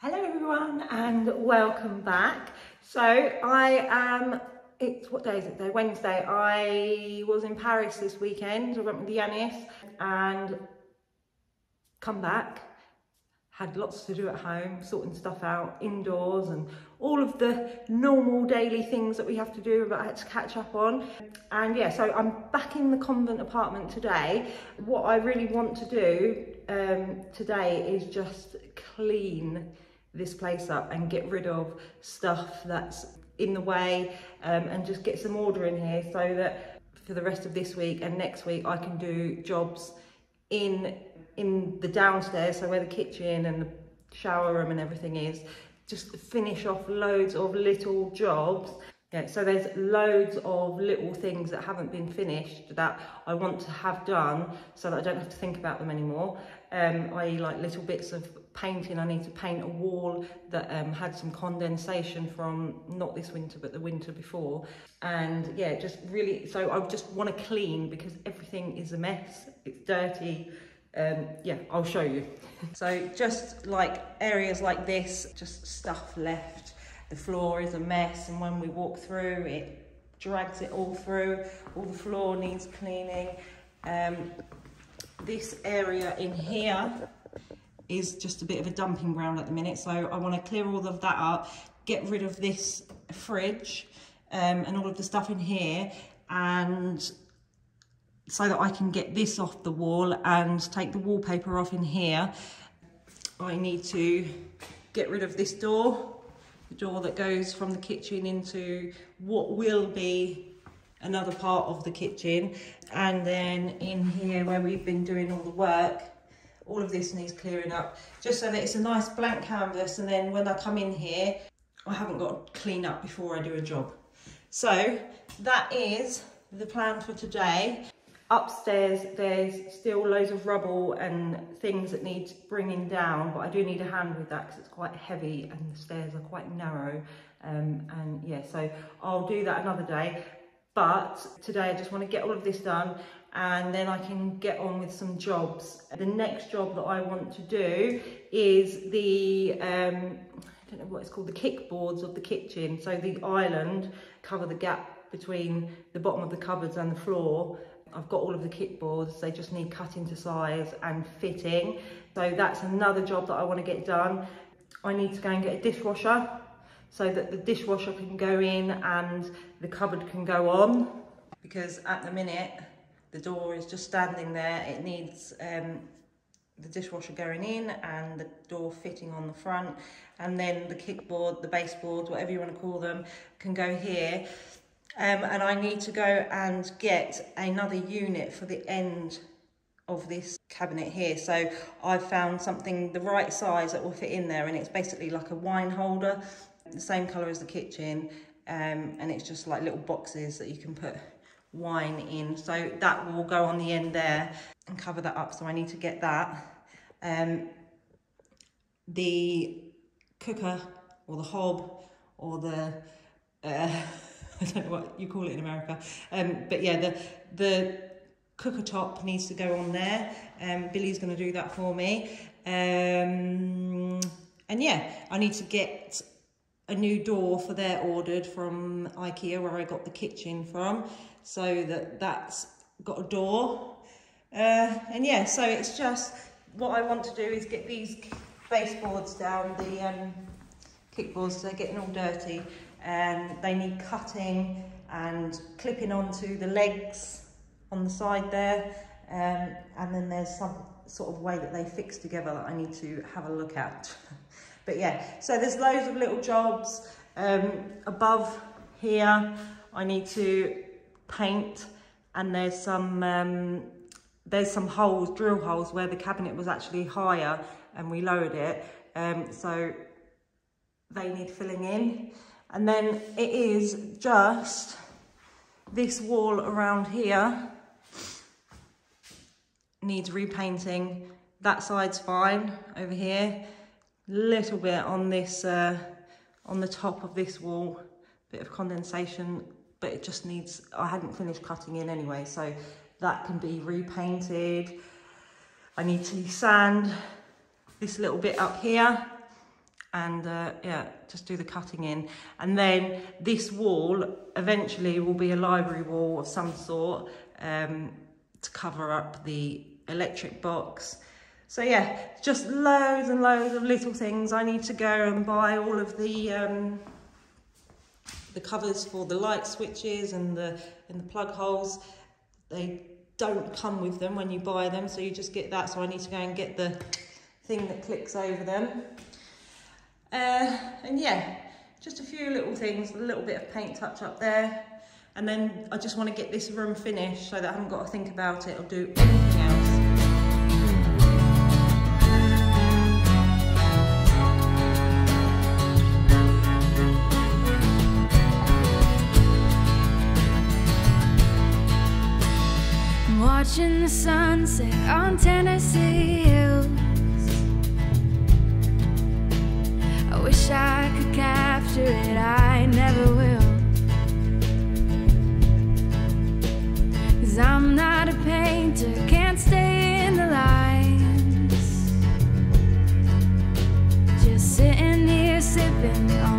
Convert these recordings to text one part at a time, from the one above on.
Hello everyone and welcome back. So I am, it's, what day is it today? Wednesday. I was in Paris this weekend. I went with Yanis and come back had lots to do at home, sorting stuff out indoors and all of the normal daily things that we have to do but I had to catch up on. And yeah, so I'm back in the convent apartment today. What I really want to do um, today is just clean this place up and get rid of stuff that's in the way um, and just get some order in here so that for the rest of this week and next week I can do jobs in in the downstairs, so where the kitchen and the shower room and everything is, just finish off loads of little jobs. Yeah, so there's loads of little things that haven't been finished that I want to have done so that I don't have to think about them anymore. Um, i.e. like little bits of painting. I need to paint a wall that um, had some condensation from not this winter but the winter before. And yeah, just really, so I just want to clean because everything is a mess. It's dirty um, yeah, I'll show you. so just like areas like this, just stuff left. The floor is a mess and when we walk through, it drags it all through. All the floor needs cleaning. Um, this area in here is just a bit of a dumping ground at the minute. So I want to clear all of that up, get rid of this fridge um, and all of the stuff in here and so that I can get this off the wall and take the wallpaper off in here, I need to get rid of this door, the door that goes from the kitchen into what will be another part of the kitchen. And then in here where we've been doing all the work, all of this needs clearing up, just so that it's a nice blank canvas. And then when I come in here, I haven't got to clean up before I do a job. So that is the plan for today. Upstairs, there's still loads of rubble and things that need bringing down, but I do need a hand with that because it's quite heavy and the stairs are quite narrow. Um, and yeah, so I'll do that another day. But today I just want to get all of this done and then I can get on with some jobs. The next job that I want to do is the, um, I don't know what it's called, the kickboards of the kitchen. So the island cover the gap between the bottom of the cupboards and the floor I've got all of the kickboards, they just need cutting to size and fitting. So that's another job that I want to get done. I need to go and get a dishwasher so that the dishwasher can go in and the cupboard can go on because at the minute the door is just standing there. It needs um, the dishwasher going in and the door fitting on the front and then the kickboard, the baseboard, whatever you want to call them, can go here. Um, and I need to go and get another unit for the end of this cabinet here. So I've found something the right size that will fit in there and it's basically like a wine holder, the same colour as the kitchen. Um, and it's just like little boxes that you can put wine in. So that will go on the end there and cover that up. So I need to get that. Um, the cooker or the hob or the uh, I don't know what you call it in America. Um, but yeah, the the cooker top needs to go on there. Um, Billy's going to do that for me. Um, and yeah, I need to get a new door for their ordered from Ikea where I got the kitchen from. So that that's got a door. Uh, and yeah, so it's just what I want to do is get these baseboards down, the um, kickboards, they're getting all dirty and they need cutting and clipping onto the legs on the side there um, and then there's some sort of way that they fix together that I need to have a look at but yeah so there's loads of little jobs um, above here I need to paint and there's some um, there's some holes drill holes where the cabinet was actually higher and we lowered it um, so they need filling in and then it is just this wall around here needs repainting. That side's fine over here. Little bit on this, uh, on the top of this wall, bit of condensation, but it just needs, I hadn't finished cutting in anyway, so that can be repainted. I need to sand this little bit up here and uh, yeah, just do the cutting in. And then this wall eventually will be a library wall of some sort um, to cover up the electric box. So yeah, just loads and loads of little things. I need to go and buy all of the um, the covers for the light switches and the and the plug holes. They don't come with them when you buy them, so you just get that. So I need to go and get the thing that clicks over them. Uh, and yeah, just a few little things, a little bit of paint touch up there. And then I just want to get this room finished so that I haven't got to think about it or do watching the sunset on Tennessee hills. I wish I could capture it, I never will. Cause I'm not a painter, can't stay in the lines. Just sitting here sipping on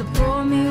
Support me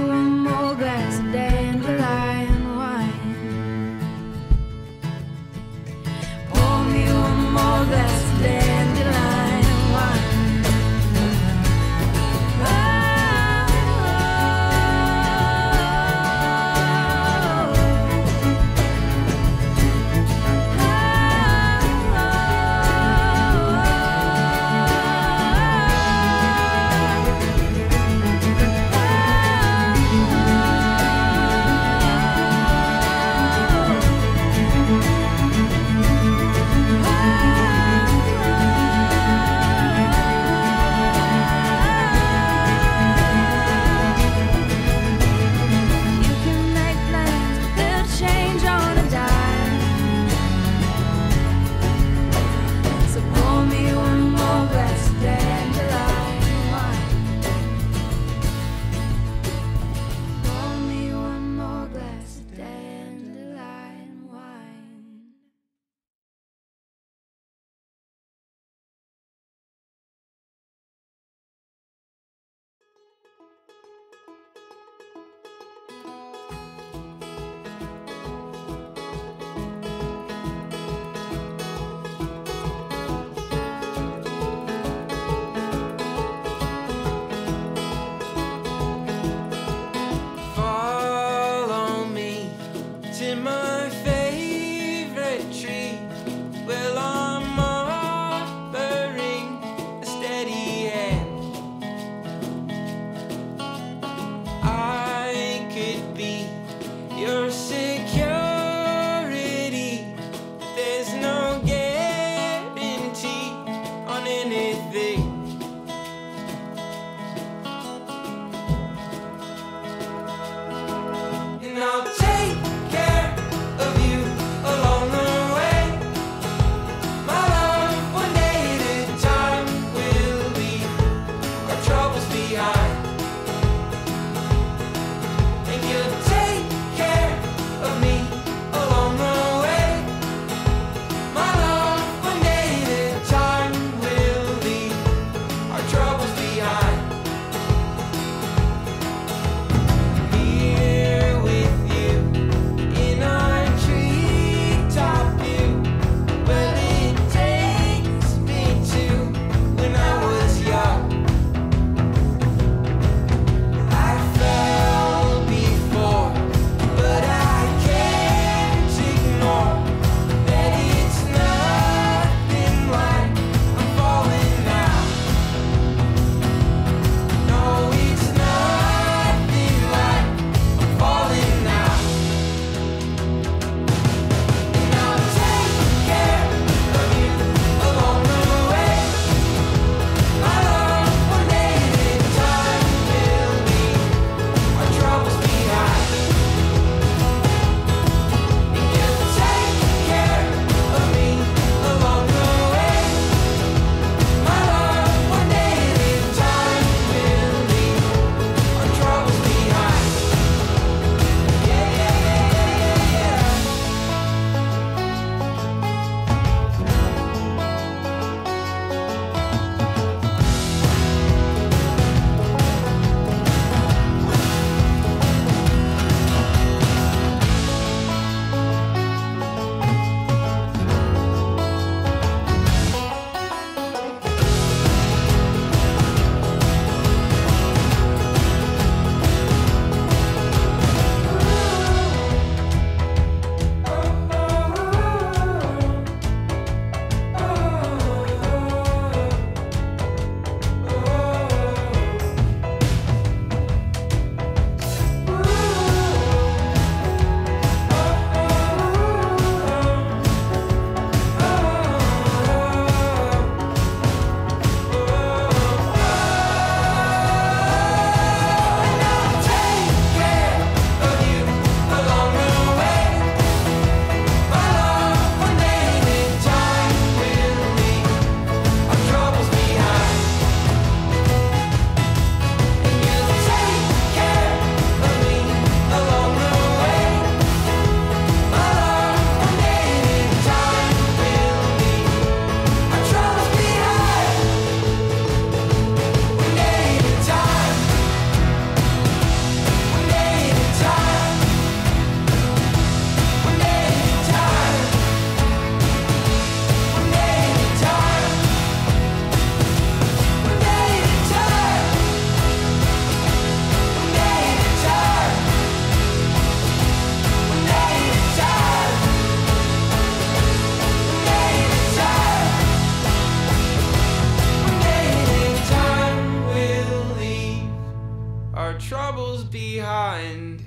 troubles behind.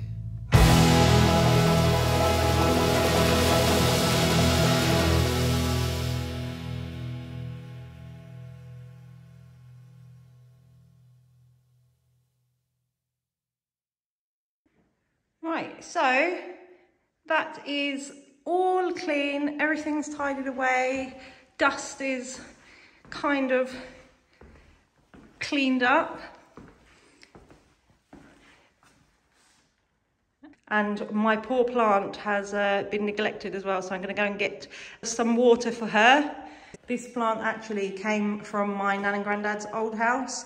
Right, so that is all clean, everything's tidied away, dust is kind of cleaned up. And my poor plant has uh, been neglected as well, so I'm going to go and get some water for her. This plant actually came from my nan and granddad's old house.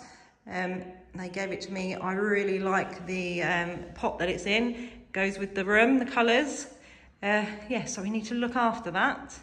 Um, they gave it to me. I really like the um, pot that it's in. Goes with the room, the colours. Uh, yeah, so we need to look after that.